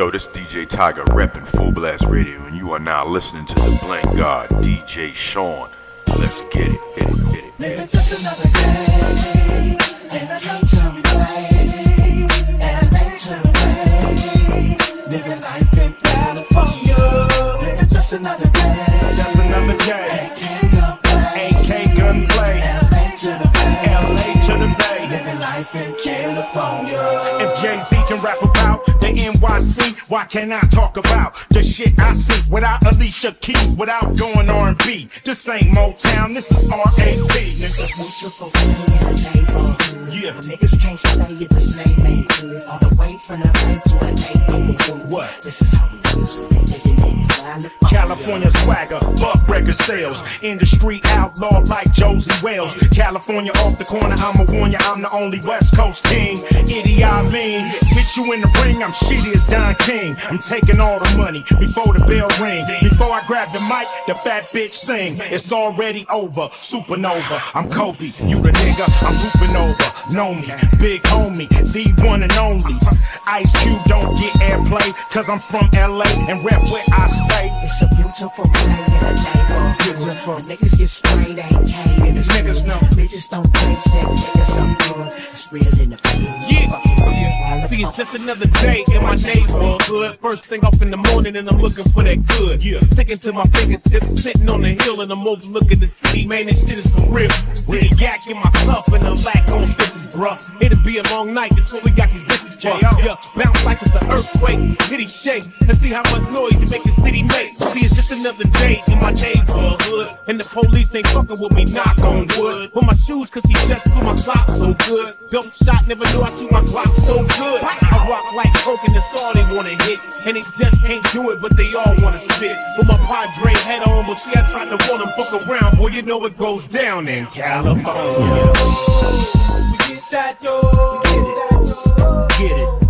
Yo, this DJ Tiger repping Full Blast Radio, and you are now listening to the Blend God, DJ Shawne. Let's get it, hit it, hit it. Just another day, and I to play. Can rap about the NYC, why can't I talk about the shit I see without Alicia Keys, without going R&B? This ain't Motown, this is RAP. It's a beautiful thing in the neighborhood. Yeah. Niggas can't stay if the same ain't good. All the way from the bay to the neighborhood. What? This is how we do this. We living in California. California swagger, buck record sales. Industry outlaw like Josey Wales. California off the corner, I'ma warn ya, I'm the only West Coast king. Itty, I mean. You in the ring, I'm shitty as Don King. I'm taking all the money before the bell ring. Before I grab the mic, the fat bitch sing. It's already over, supernova. I'm Kobe, you the nigga, I'm hooping over. Know me, big homie, the one and only. Ice Cube don't get airplay, cause I'm from LA and rep where I stay. It's a beautiful thing in the neighborhood. Beautiful. Niggas get sprayed, AK in the Niggas know. Bitches don't play sick, niggas I'm good. It's real in the field. Yeah. See, it's just another day in my neighborhood. First thing off in the morning, and I'm looking for that good. Yeah. Sticking to my fingertips, sitting on the hill, and I'm overlooking the city. Man, this shit is for real. With a yak in my cup and a lack on bitches, bruh. It'll be a long night before we got these Yeah, bounce like it's an earthquake. Hitty shake, and see how much noise you make the city make. See, it's just another day in my neighborhood. And the police ain't fucking with me, knock on wood. With my shoes, cause he just blew my socks so good. Dope shot, never knew I shoot my clock so good. I rock like coke and that's all they wanna hit. And they just can't do it, but they all wanna spit. With my Padre head on, but see, I tried to want them fuck around. Boy, you know it goes down in California. We get that dough. Get it.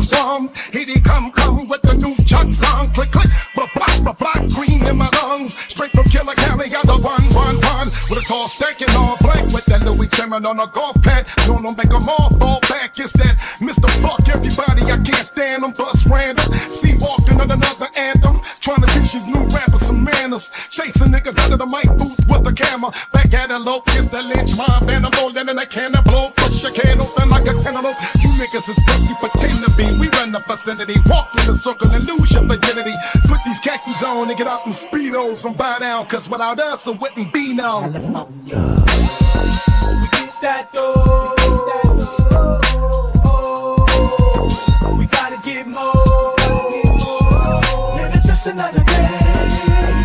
Me then I'm. Here he come, come with the new chuck song. Click, On a golf pad. Don't make them all fall back. It's that Mr. Fuck everybody, I can't stand them. Bust random. See walking on another anthem. Trying to teach these new rappers some manners. Chasing niggas out of the mic booth with the camera. Back at it low, it's the Lench Mob. And I'm rolling in a can of blow. Push your can open like a cantaloupe. You niggas is pussy pretend to be. We run the vicinity. Walk in the circle and lose your virginity. Put these khakis on and get out them speedos and buy down. Cause without us, it wouldn't be known. Get that dough. We gotta get more. Living just another day.